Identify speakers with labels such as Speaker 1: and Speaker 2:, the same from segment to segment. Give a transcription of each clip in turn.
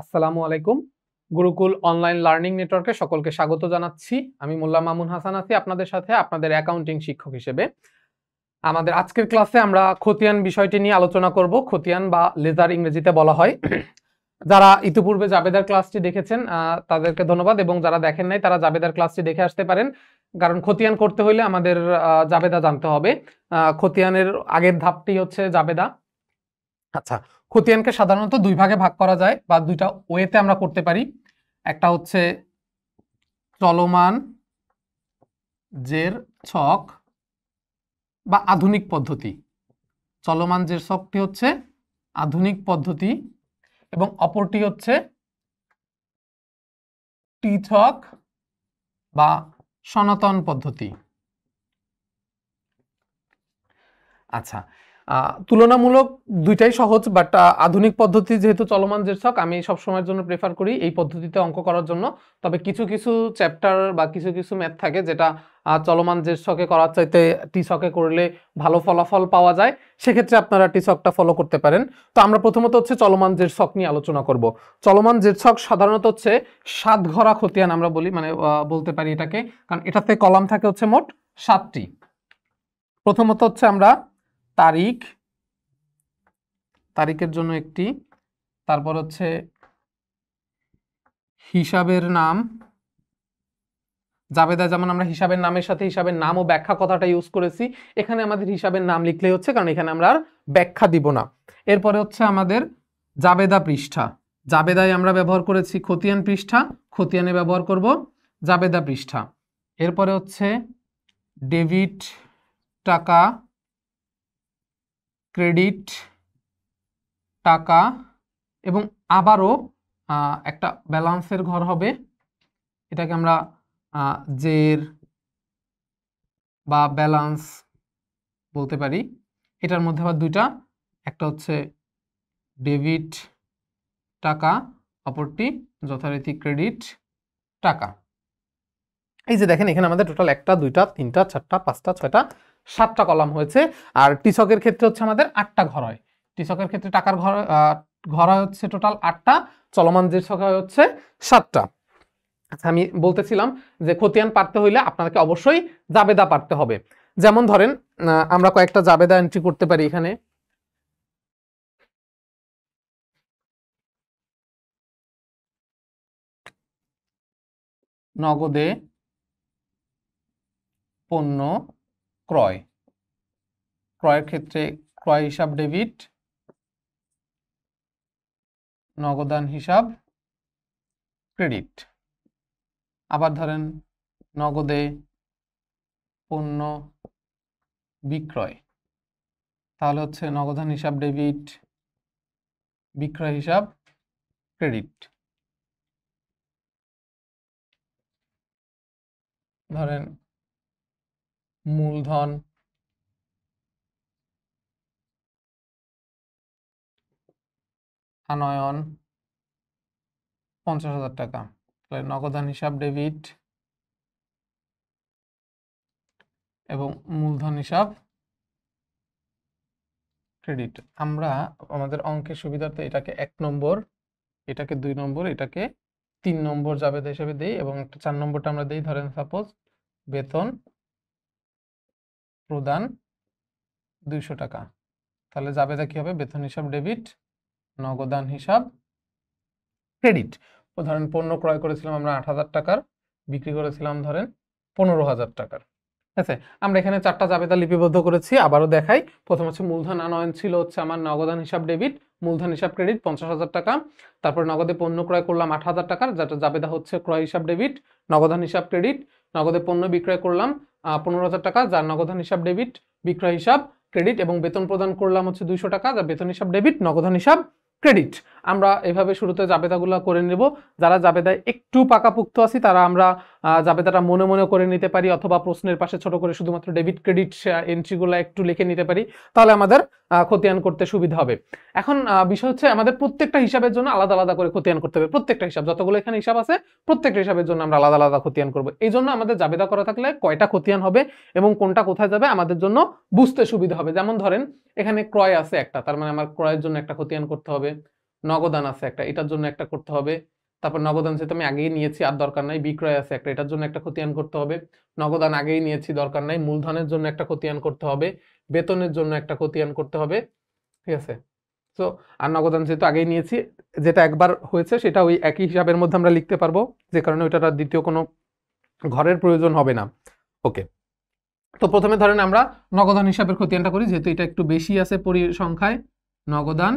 Speaker 1: আসসালামু আলাইকুম। Gurukul online learning নেটওয়ার্কে সকলকে স্বাগত জানাচ্ছি। আমি মোল্লা মামুন হাসান আছি আপনাদের সাথে, আপনাদের অ্যাকাউন্টিং শিক্ষক হিসেবে। আমাদের আজকের ক্লাসে আমরা খতিয়ান বিষয়টি নিয়ে আলোচনা করব। খতিয়ান বা লেজার ইংরেজিতে বলা হয়। যারা ইতিপূর্বে জাবেদার ক্লাসটি দেখেছেন তাদেরকে ধন্যবাদ এবং যারা দেখেন নাই, তারা জাবেদার ক্লাসটি দেখে আসতে পারেন। কারণ খতিয়ান করতে হলে আমাদের জাবেদা জানতে হবে। খতিয়ানের আগের ধাপটি হচ্ছে জাবেদা। আচ্ছা খতিয়ানকে সাধারণত দুই ভাগে ভাগ করা যায় বা দুইটা ওয়েতে আমরা করতে পারি। একটা হচ্ছে চলমান জের ছক বা আধুনিক পদ্ধতি। চলমান জের ছকটি হচ্ছে আধুনিক পদ্ধতি এবং অপরটি হচ্ছে টি ছক বা সনাতন পদ্ধতি। আচ্ছা তুলনামূলক দুইটাই সহজ বাট আধুনিক পদ্ধতি যেহেতু চলমান যে ছক আমি সবসময়ের জন্য প্রেফার করি এই পদ্ধতিতে অঙ্ক করার জন্য। তবে কিছু কিছু চ্যাপ্টার বা কিছু কিছু ম্যাথ থাকে যেটা চলমান যে ছকে করার চাইতে টি ছকে করলে ভালো ফলাফল পাওয়া যায়। সেক্ষেত্রে আপনারা টি ছকটা ফলো করতে পারেন। তো আমরা প্রথমত হচ্ছে চলমান জের ছক নিয়ে আলোচনা করব। চলমান জের ছক সাধারণত হচ্ছে সাত ঘরা খতিয়ান আমরা বলি মানে বলতে পারি এটাকে। কারণ এটাতে কলাম থাকে হচ্ছে মোট সাতটি। প্রথমত হচ্ছে আমরা তারিখ, তারিখের জন্য একটি। তারপর হচ্ছে হিসাবের নাম। জাবেদা যেমন আমরা হিসাবের নামের সাথে হিসাবের নাম ও ব্যাখ্যা কথাটা ইউজ করেছি, এখানে আমাদের হিসাবের নাম লিখলেই হচ্ছে, কারণ এখানে আমরা আর ব্যাখ্যা দিব না। এরপরে হচ্ছে আমাদের জাবেদা পৃষ্ঠা। জাবেদায় আমরা ব্যবহার করেছি খতিয়ান পৃষ্ঠা, খতিয়ানে ব্যবহার করব জাবেদা পৃষ্ঠা। এরপরে হচ্ছে ডেবিট টাকা ক্রেডিট, টাকা এবং আবারও একটা ব্যালান্সের ঘর হবে। এটাকে আমরা জের বা ব্যালান্স বলতে পারি। এটার মধ্যে আবার দুইটা, একটা হচ্ছে ডেবিট টাকা, অপরটি যথারীতি ক্রেডিট টাকা। এই যে দেখেন, এখানে আমাদের টোটাল একটা, দুইটা, তিনটা, চারটা, পাঁচটা, ছয়টা সাতটা কলাম হয়েছে। আর টিসকের ক্ষেত্রে হচ্ছে আমাদের আটটা ঘর হয়। টিসকের ক্ষেত্রে টাকার ঘর ঘর হচ্ছে টোটাল আটটা, চলমান যে হয় হচ্ছে সাতটা। আচ্ছা আমি বলতেছিলাম যে খতিয়ান পারতে হইলে আপনাকে অবশ্যই জাবেদা পারতে হবে। যেমন ধরেন আমরা কয়েকটা জাবেদা এন্ট্রি করতে পারি এখানে। নগদে পণ্য ক্রয়। ক্রয়ের ক্ষেত্রে ক্রয় হিসাব ডেবিট, নগদান হিসাব, ক্রেডিট। আবার ধরেন নগদে পণ্য বিক্রয়। তাহলে হচ্ছে নগদান হিসাব ডেবিট, বিক্রয় হিসাব, ক্রেডিট। ধরেন মূলধন। আনয়ন, পঞ্চাশ হাজার টাকা। তাহলে নগদান হিসাব, ডেবিট এবং মূলধন হিসাব, ক্রেডিট। আমরা আমাদের অঙ্কের সুবিধার্থে এটাকে এক নম্বর, এটাকে দুই নম্বর, এটাকে তিন নম্বর জাবেদা হিসেবে দেই এবং একটা চার নম্বরটা আমরা দেই। ধরেন সাপোজ বেতন প্রদান দুইশো টাকা। তাহলে জাবেদা কি হবে? বেতন হিসাব, ডেবিট নগদান হিসাব, ক্রেডিট। ধরেন পণ্য ক্রয় করেছিলাম আমরা আট হাজার টাকার, বিক্রি করেছিলাম ধরেন পনেরো হাজার টাকার। ঠিক আছে? আমরা এখানে চারটা জাবেদা লিপিবদ্ধ করেছি, আবারও দেখাই। প্রথম হচ্ছে মূলধন আনয়ন ছিল হচ্ছে আমার নগদান হিসাব, ডেবিট, মূলধন হিসাব, ক্রেডিট পঞ্চাশ হাজার টাকা। তারপর নগদে পণ্য ক্রয় করলাম আট হাজার টাকার, যেটা জাবেদা হচ্ছে ক্রয় হিসাব, ডেবিট নগদান হিসাব, ক্রেডিট নগদে পণ্য বিক্রয় করলাম পনেরো হাজার টাকা, যার নগদান হিসাব ডেবিট বিক্রয় হিসাব ক্রেডিট এবং বেতন প্রদান করলাম হচ্ছে দুইশো টাকা, যার বেতন হিসাব ডেবিট নগদান হিসাব ক্রেডিট আমরা এভাবে শুরুতে জাবেদাগুলো করে নেব। যারা জাবেদায় একটু পাকাপুক্ত আছি, তারা আমরা জাবেদাটা মনে মনে করে নিতে পারি অথবা প্রশ্নের পাশে ছোট করে শুধুমাত্র ডেবিট ক্রেডিট এন্ট্রিগুলো একটু লিখে নিতে পারি, তাহলে আমাদের খতিয়ান করতে সুবিধা হবে। এখন বিষয় হচ্ছে আমাদের প্রত্যেকটা হিসাবের জন্য আলাদা আলাদা করে খতিয়ান করতে হবে। প্রত্যেকটা হিসাব, যতগুলো এখানে হিসাব আছে, প্রত্যেকটা হিসাবের জন্য আমরা আলাদা আলাদা খতিয়ান করব। এই জন্য আমাদের জাবেদা করা থাকলে কয়টা খতিয়ান হবে এবং কোনটা কোথায় যাবে আমাদের জন্য বুঝতে সুবিধা হবে। যেমন ধরেন, এখানে ক্রয় আছে একটা, তার মানে আমার ক্রয়ের জন্য একটা খতিয়ান করতে হবে, নগদান আছে একটা, এটার জন্য একটা করতে হবে তারপর নগদান যেহেতু আমি আগেই নিয়েছি, আর দরকার নাই বিক্রয় আছে একটা। এটার জন্য একটা খতিয়ান করতে হবে। নগদান আগেই নিয়েছি, দরকার নাই। মূলধনের জন্য একটা খতিয়ান করতে হবে। বেতনের জন্য একটা খতিয়ান করতে হবে। ঠিক আছে? সো আর নগদান যেহেতু আগেই নিয়েছি। যেটা একবার হয়েছে, সেটা ওই একই হিসাবের মধ্যে আমরা লিখতে পারব। যে কারণে ওইটার আর দ্বিতীয় কোনো ঘরের প্রয়োজন হবে না। ওকে তো প্রথমে ধরেন আমরা নগদান হিসাবের খতিয়ানটা করি, যেহেতু এটা একটু বেশি আছে পরিসংখ্যায়, নগদান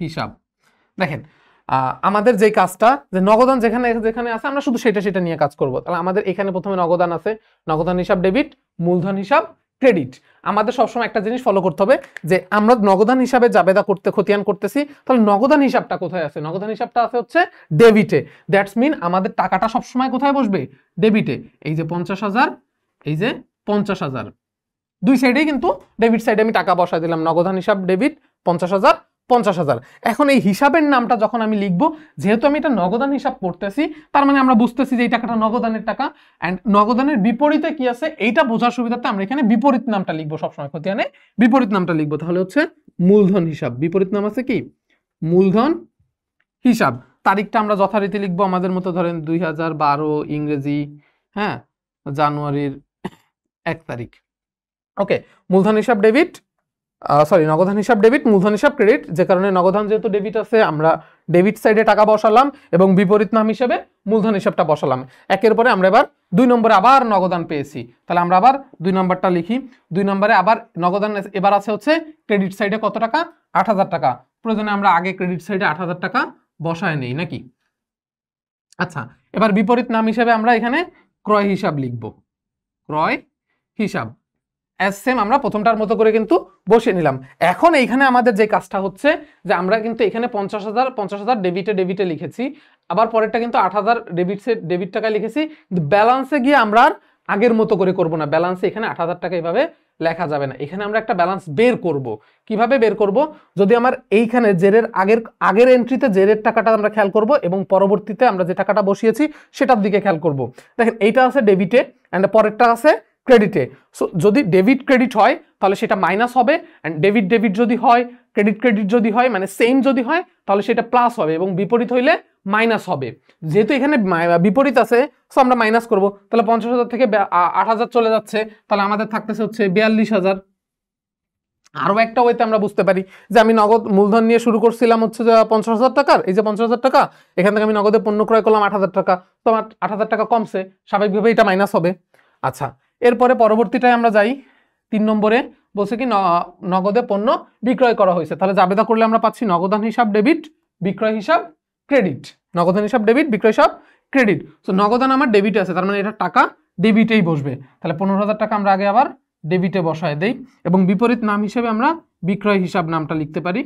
Speaker 1: হিসাব। দেখেন আমাদের যে কাজটা, যে নগদান যেখানে যেখানে আছে, আমরা শুধু সেটা সেটা নিয়ে কাজ করব। তাহলে আমাদের এখানে প্রথমে নগদান আছে। নগদান হিসাব ডেবিট, মূলধন হিসাব, ক্রেডিট। আমাদের সবসময় একটা জিনিস ফলো করতে হবে, যে আমরা নগদান হিসাবে জাবেদা করতে, খতিয়ান করতেছি, তাহলে নগদান হিসাবটা কোথায় আছে? নগদান হিসাবটা আছে হচ্ছে ডেবিটে। দ্যাটস মিন আমাদের টাকাটা সবসময় কোথায় বসবে? ডেবিটে। এই যে পঞ্চাশ হাজার, এই যে পঞ্চাশ হাজার। দুই সাইডেই কিন্তু ডেবিট সাইডে আমি টাকা বসাই দিলাম। নগদান হিসাব, ডেবিট, পঞ্চাশ হাজার পঞ্চাশ হাজার। এখন এই হিসাবের নামটা যখন আমি লিখব, যেহেতু আমি এটা নগদান হিসাব করতেছি, তার মানে আমরা বুঝতেছি যে এই টাকাটা নগদানের টাকা। অ্যান্ড নগদানের বিপরীতে কি আছে? এইটা বোঝার সুবিধাতে আমরা এখানে বিপরীত নামটা লিখব সবসময় খতিয়ানে। বিপরীত নামটা লিখব, তাহলে হচ্ছে মূলধন হিসাব। বিপরীত নাম আছে কি? মূলধন হিসাব। তারিখটা আমরা যথারীতি লিখব আমাদের মতো, ধরেন দুই হাজার বারো ইংরেজি হ্যাঁ জানুয়ারির এক তারিখ। ওকে মূলধন হিসাব ডেবিট সরি নগদান হিসাব ডেবিট মূলধন হিসাব ক্রেডিট যে কারণে নগদান যেহেতু ডেবিট আছে, আমরা ডেবিট সাইডে টাকা বসালাম এবং বিপরীত নাম হিসেবে মূলধন হিসাবটা বসালাম। একের পরে আমরা এবার দুই নম্বরে আবার নগদান পেয়েছি। তাহলে আমরা আবার দুই নম্বরটা লিখি। দুই নম্বরে আবার নগদান এবার আছে হচ্ছে ক্রেডিট সাইডে কত টাকা? আট হাজার টাকা। প্রয়োজনে আমরা আগে ক্রেডিট সাইডে আট হাজার টাকা বসায় নেই, নাকি? আচ্ছা এবার বিপরীত নাম হিসেবে আমরা এখানে ক্রয় হিসাব লিখব। ক্রয় হিসাব। অ্যাজ সেম আমরা প্রথমটার মতো করে কিন্তু বসিয়ে নিলাম। এখন এইখানে আমাদের যে কাজটা হচ্ছে, যে আমরা কিন্তু এখানে পঞ্চাশ হাজার পঞ্চাশ হাজার ডেবিটে ডেবিটে লিখেছি। আবার পরেরটা কিন্তু আট হাজার ডেবিটসে ডেবিট টাকায় লিখেছি। ব্যালান্সে গিয়ে আমরা আর আগের মতো করে করব না। ব্যালান্সে এখানে আট হাজার টাকা এইভাবে লেখা যাবে না। এখানে আমরা একটা ব্যালান্স বের করব। কীভাবে বের করব? যদি আমার এইখানে জেরের আগের আগের এন্ট্রিতে জেরের টাকাটা আমরা খেয়াল করব এবং পরবর্তীতে আমরা যে টাকাটা বসিয়েছি, সেটার দিকে খেয়াল করব। দেখেন, এইটা আছে ডেবিটে অ্যান্ড পরেরটা আছে ক্রেডিটে সো যদি ডেবিট ক্রেডিট হয়, তাহলে সেটা মাইনাস হবে অ্যান্ড ডেবিট ডেবিট যদি হয় ক্রেডিট ক্রেডিট যদি হয় মানে সেম যদি হয়, তাহলে সেটা প্লাস হবে এবং বিপরীত হইলে মাইনাস হবে। যেহেতু এখানে বিপরীত আছে সো আমরা মাইনাস করব। তাহলে পঞ্চাশ হাজার থেকে আট হাজার চলে যাচ্ছে, তাহলে আমাদের থাকতেছে হচ্ছে বিয়াল্লিশ হাজার। আরও একটা ওয়েতে আমরা বুঝতে পারি যে আমি নগদ মূলধন নিয়ে শুরু করছিলাম হচ্ছে যে পঞ্চাশ হাজার টাকার, এই যে পঞ্চাশ হাজার টাকা, এখান থেকে আমি নগদে পণ্য ক্রয় করলাম আট হাজার টাকা। তো আমার আট হাজার টাকা কমছে, স্বাভাবিকভাবে এটা মাইনাস হবে। আচ্ছা এরপরে পরবর্তীটায় আমরা যাই তিন নম্বরে, বলছে কি নগদে পণ্য বিক্রয় করা হয়েছে। তাহলে জাবেদা করলে আমরা পাচ্ছি নগদান হিসাব ডেবিট, বিক্রয় হিসাব, ক্রেডিট। নগদান হিসাব ডেবিট, বিক্রয় হিসাব, ক্রেডিট। তো নগদান আমার ডেবিটে আছে, তার মানে এটা টাকা ডেবিটেই বসবে। তাহলে পনেরো হাজার টাকা আমরা আগে আবার ডেবিটে বসায় দেই। এবং বিপরীত নাম হিসেবে আমরা বিক্রয় হিসাব নামটা লিখতে পারি।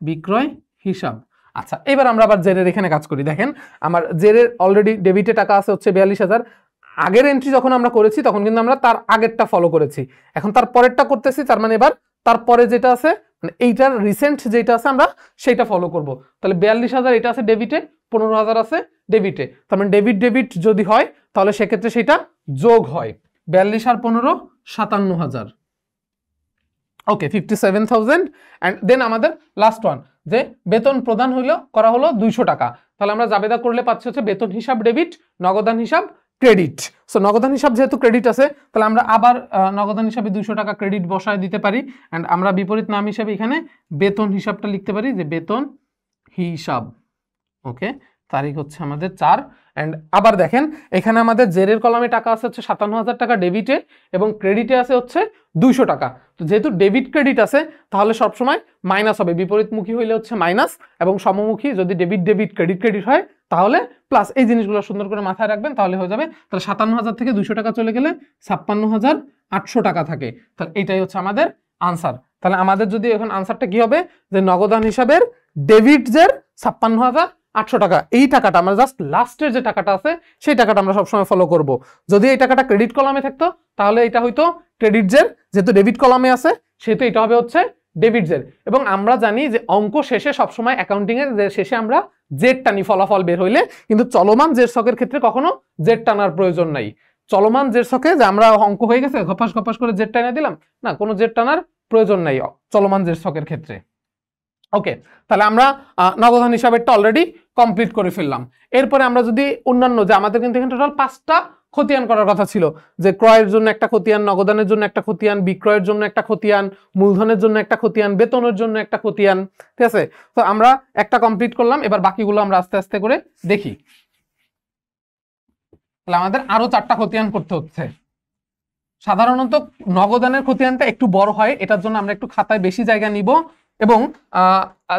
Speaker 1: বিক্রয় হিসাব। আচ্ছা এবার আমরা আবার জেরের এখানে কাজ করি। দেখেন, আমার জেরের অলরেডি ডেবিটে টাকা আছে হচ্ছে বিয়াল্লিশ হাজার। আগের এন্ট্রি যখন আমরা করেছি, তখন কিন্তু আমরা তার আগেরটা ফলো করেছি। এখন তার পরেরটা করতেছি, তার মানে এবার তারপরে যেটা আছে মানে এইটার রিসেন্ট যেটা আছে আমরা সেইটা ফলো করব। তাহলে বিয়াল্লিশ হাজার এটা আছে ডেবিটে পনেরো হাজার আছে ডেবিটে তার মানে ডেবিট ডেবিট যদি হয়, তাহলে সেক্ষেত্রে সেটা যোগ হয়। বিয়াল্লিশ আর পনেরো, সাতান্ন হাজার। Okay fifty seven thousand and then আমাদের লাস্ট ওয়ান যে বেতন প্রদান হইল, করা হলো দুইশো টাকা। তাহলে আমরা জাবেদা করলে পাচ্ছি হচ্ছে বেতন হিসাব ডেবিট নগদান হিসাব ক্রেডিট সো নগদান হিসাব যেহেতু ক্রেডিট আছে, তাহলে আমরা আবার নগদান হিসাবে দুশো টাকা ক্রেডিট বসায় দিতে পারি। অ্যান্ড আমরা বিপরীত নাম হিসাবে এখানে বেতন হিসাবটা লিখতে পারি যে বেতন হিসাব। ওকে তারিখ হচ্ছে আমাদের চার। অ্যান্ড আবার দেখেন, এখানে আমাদের জেরের কলামে টাকা আছে হচ্ছে সাতান্ন হাজার টাকা ডেবিটে এবং ক্রেডিটে আছে হচ্ছে দুইশো টাকা। তো যেহেতু ডেবিট ক্রেডিট আছে, তাহলে সবসময় মাইনাস হবে। বিপরীতমুখী হইলে হচ্ছে মাইনাস এবং সমমুখী যদি ডেবিট ডেবিট ক্রেডিট ক্রেডিট হয়, তাহলে প্লাস এই জিনিসগুলো সুন্দর করে মাথায় রাখবেন, তাহলে হয়ে যাবে। তাহলে সাতান্ন হাজার থেকে দুইশো টাকা চলে গেলে ছাপ্পান্ন হাজার আটশো টাকা থাকে। তাহলে এইটাই হচ্ছে আমাদের আনসার তাহলে আমাদের যদি এখন আনসারটা কি হবে? যে নগদান হিসাবের ডেবিটসের ছাপ্পান্ন হাজার আটশো টাকা। এই টাকাটা আমরা জাস্ট লাস্টের যে টাকাটা আছে, সেই টাকাটা আমরা সবসময় ফলো করব। যদি এই টাকাটা ক্রেডিট কলামে থাকতো, তাহলে এটা হয়তো ক্রেডিটসের যেহেতু ডেবিট কলামে আছে, সেহেতু এটা হবে হচ্ছে ডেবিটসের এবং আমরা জানি যে অঙ্ক শেষে সবসময় অ্যাকাউন্টিংয়ের যে শেষে আমরা জেড টানি ফলাফল বের হইলে কিন্তু চলমান জেড শকের ক্ষেত্রে কখনো জেড টানার প্রয়োজন নাই। চলমান জেড শকে যে আমরা অঙ্ক হয়ে গেছে, ঘপাস ঘপাস করে জেড টানা দিলাম, না, কোনো জেড টানার প্রয়োজন নাই চলমান জেড শকের ক্ষেত্রে। ওকে তাহলে আমরা নগদান হিসাবেরটা অলরেডি কমপ্লিট করে ফেললাম। এরপরে আমরা যদি অন্যান্য যে আমাদের কিন্তু এখানে টোটাল পাঁচটা খতিয়ান করার কথা ছিল, যে ক্রয়ের জন্য একটা খতিয়ান, নগদানের জন্য একটা খতিয়ান, বিক্রয়ের জন্য একটা খতিয়ান, মূলধনের জন্য একটা খতিয়ান, বেতনের জন্য একটা খতিয়ান, ঠিক আছে? তো আমরা একটা কমপ্লিট করলাম, এবার বাকিগুলো আমরা আস্তে আস্তে করে দেখি। তাহলে আমাদের আরও চারটা খতিয়ান করতে হচ্ছে। সাধারণত নগদানের খতিয়ানটা একটু বড় হয়, এটার জন্য আমরা একটু খাতায় বেশি জায়গা নিব। এবং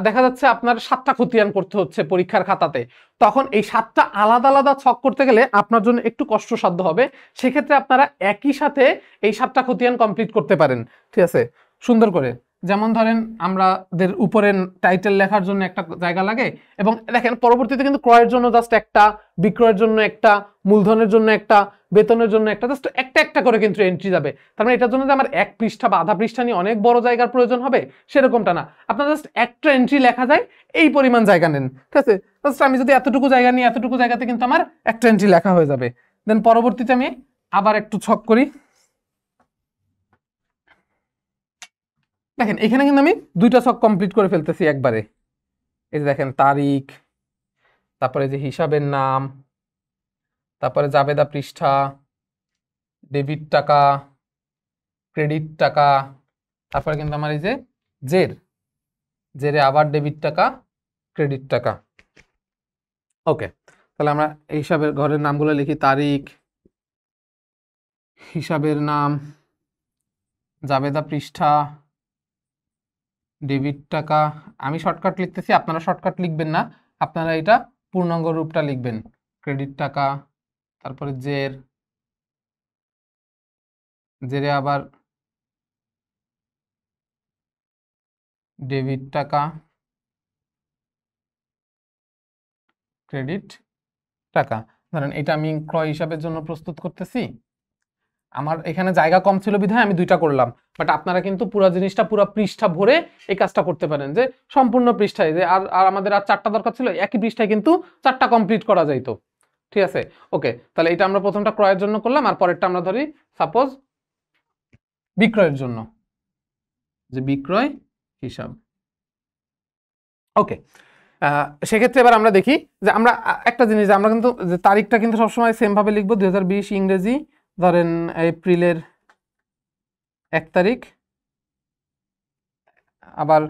Speaker 1: দেখা যাচ্ছে আপনার সাতটা খতিয়ান করতে হচ্ছে পরীক্ষার খাতাতে। তখন এই সাতটা আলাদা আলাদা ছক করতে গেলে আপনার জন্য একটু কষ্টসাধ্য হবে। সেক্ষেত্রে আপনারা একই সাথে এই সাতটা খতিয়ান কমপ্লিট করতে পারেন। ঠিক আছে? সুন্দর করে। যেমন ধরেন আমাদের উপরে টাইটেল লেখার জন্য একটা জায়গা লাগে এবং দেখেন, পরবর্তীতে কিন্তু ক্রয়ের জন্য জাস্ট একটা, বিক্রয়ের জন্য একটা, মূলধনের জন্য একটা বেতনের জন্য একটা জাস্ট একটা একটা করে কিন্তু এন্ট্রি যাবে। তার মানে এটার জন্য যে আমার এক পৃষ্ঠা বা আধা পৃষ্ঠা নিয়ে অনেক বড় জায়গার প্রয়োজন হবে, সেরকমটা না। আপনার জাস্ট একটা এন্ট্রি লেখা যায়, এই পরিমাণ জায়গা নেন। ঠিক আছে? জাস্ট আমি যদি এতটুকু জায়গা নিই, এতটুকু জায়গাতে কিন্তু আমার একটা এন্ট্রি লেখা হয়ে যাবে। দেন পরবর্তীতে আমি আবার একটু ছক করি। দেখেন, এখানে কিন্তু আমি দুইটা ছক কমপ্লিট করে ফেলতেছি একবারে। এই যে দেখেন, তারিখ, তারপরে যে হিসাবের নাম তারপরে জাবেদা পৃষ্ঠা, ডেবিট টাকা, ক্রেডিট টাকা, তারপরে কিন্তু আমার এই যে জের, জেরে আবার ডেবিট টাকা, ক্রেডিট টাকা। ওকে, তাহলে আমরা এই হিসাবের ঘরের নামগুলো লিখি, তারিখ, হিসাবের নাম, জাবেদা পৃষ্ঠা, ডেবিট টাকা। আমি শর্টকাট লিখতেছি, আপনারা শর্টকাট লিখবেন না, আপনারা এটা পূর্ণাঙ্গ রূপটা লিখবেন। ক্রেডিট টাকা তারপরে জের। জেরে আবার ডেবিট টাকা। ক্রেডিট টাকা। ধরেন এটা আমি ক্রয় হিসাবের জন্য প্রস্তুত করতেছি। আমার এখানে জায়গা কম ছিল বিধায় আমি দুইটা করলাম। বাট আপনারা কিন্তু পুরো জিনিসটা, পুরো পৃষ্ঠা ভরে এই কাজটা করতে পারেন যে সম্পূর্ণ পৃষ্ঠায় যে আর আর আমাদের আর চারটা দরকার ছিল, একই পৃষ্ঠায় কিন্তু চারটা কমপ্লিট করা যাইতো। ঠিক আছে? ওকে তাহলে এটা আমরা প্রথমটা ক্রয়ের জন্য করলাম, আর পরেরটা আমরা ধরি সাপোজ বিক্রয়ের জন্য। যে বিক্রয় হিসাব। ওকে সেক্ষেত্রে এবার আমরা দেখি যে আমরা একটা জিনিস যে আমরা কিন্তু, যে তারিখটা কিন্তু সবসময় সেম ভাবে লিখব, দুই হাজার বিশ ইংরেজি, ধরেন এপ্রিলের এক তারিখ। আবার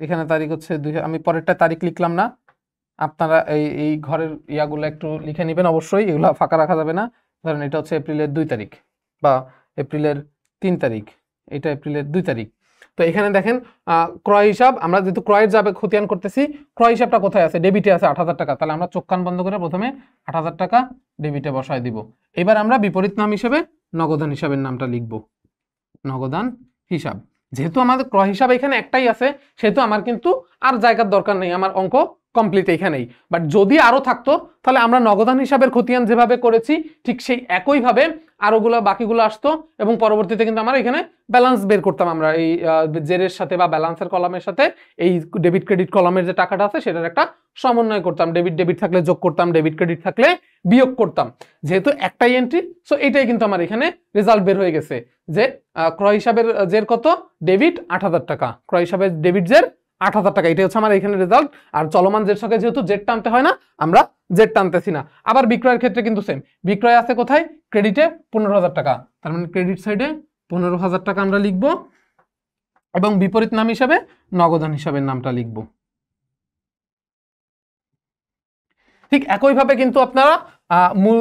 Speaker 1: এখানে তারিখ হচ্ছে দুই, আমি পরেরটা তারিখ লিখলাম না। আপনারা এই এই ঘরের ইয়াগুলো একটু লিখে নেবেন অবশ্যই, এগুলো ফাঁকা রাখা যাবে না। ধরেন এটা হচ্ছে এপ্রিলের দুই তারিখ বা এপ্রিলের তিন তারিখ, এটা এপ্রিলের দুই তারিখ। তো এখানে দেখেন ক্রয় হিসাব, আমরা যেহেতু ক্রয়ের যাবে খতিয়ান করতেছি, ক্রয় হিসাবটা কোথায় আছে? ডেবিটে আছে আট হাজার টাকা। তাহলে আমরা চোখ কান বন্ধ করে প্রথমে আট হাজার টাকা ডেবিটে বসায় দিব। এবার আমরা বিপরীত নাম হিসেবে নগদান হিসাবের নামটা লিখব। নগদান হিসাব। যেহেতু আমাদের ক্রয় হিসাব এখানে একটাই আছে, সেহেতু আমার কিন্তু আর জায়গার দরকার নেই, আমার অঙ্ক কমপ্লিট এখানেই। বাট যদি আরও থাকতো, তাহলে আমরা নগদান হিসাবের খতিয়ান যেভাবে করেছি, ঠিক সেই একইভাবে আরোগুলো, বাকিগুলো আসতো এবং পরবর্তীতে কিন্তু আমরা এখানে ব্যালেন্স বের করতাম আমরা এই জেরের সাথে বা ব্যালেন্সের কলামের সাথে। এই ডেবিট ক্রেডিট কলামের যে টাকাটা আছে, সেটার একটা সমন্বয় করতাম। ডেবিট ডেবিট থাকলে যোগ করতাম ডেবিট ক্রেডিট থাকলে বিয়োগ করতাম। যেহেতু একটাই এন্ট্রি সো এটাই কিন্তু আমার এখানে রেজাল্ট বের হয়ে গেছে। যে ক্রয় হিসাবের জের কত? ডেবিট আট হাজার টাকা। ক্রয় হিসাবের ডেবিট জের আট হাজার টাকা, এটাই হচ্ছে আমার এখানে রেজাল্ট আর চলমান জের সঙ্গে যেহেতু জেড টানতে হয় না, আমরা জেড টানতেছি না। আবার বিক্রয়ের ক্ষেত্রে কিন্তু সেম বিক্রয় আছে কোথায়? ক্রেডিটে পনেরো হাজার টাকা। তার মানে ক্রেডিট সাইডে পনেরো হাজার টাকা আমরা লিখব এবং বিপরীত নাম হিসাবে নগদান হিসাবের নামটা লিখব। ঠিক একইভাবে কিন্তু আপনারা মূল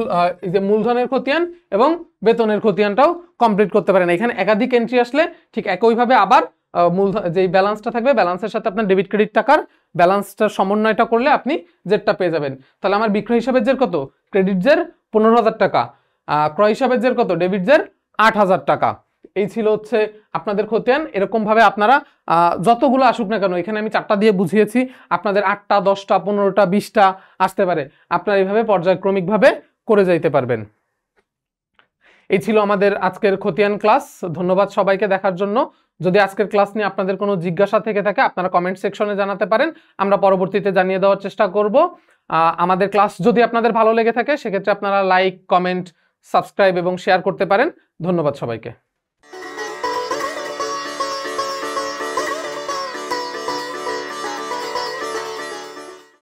Speaker 1: যে মূলধনের খতিয়ান এবং বেতনের খতিয়ানটাও কমপ্লিট করতে পারেন। এখানে একাধিক এন্ট্রি আসলে ঠিক একইভাবে আবার মূলধন যে ব্যালেন্সটা থাকবে ব্যালেন্সের সাথে আপনার ডেবিট ক্রেডিট টাকার ব্যালেন্সটার সমন্বয়টা করলে আপনি জেরটা পেয়ে যাবেন। তাহলে আমার বিক্রয় হিসাবে জের কত? ক্রেডিট জের পনেরো হাজার টাকা ক্রয় হিসাবে জের কত? ডেবিট জের আট হাজার টাকা। এই ছিল হচ্ছে আপনাদের খতিয়ান। এরকমভাবে আপনারা যতগুলো আসুক না কেন, এখানে আমি চারটা দিয়ে বুঝিয়েছি, আপনাদের আটটা, দশটা, পনেরোটা, বিশটা আসতে পারে। আপনারা এইভাবে পর্যায়ক্রমিকভাবে করে যাইতে পারবেন। এই ছিল আমাদের আজকের খতিয়ান ক্লাস ধন্যবাদ সবাইকে দেখার জন্য। যদি আজকের ক্লাস নিয়ে আপনাদের কোনো জিজ্ঞাসা থেকে থাকে, আপনারা কমেন্ট সেকশনে জানাতে পারেন। আমরা পরবর্তীতে জানিয়ে দেওয়ার চেষ্টা করব। আমাদের ক্লাস যদি আপনাদের ভালো লেগে থাকে, সেক্ষেত্রে আপনারা লাইক কমেন্ট সাবস্ক্রাইব এবং শেয়ার করতে পারেন। ধন্যবাদ সবাইকে।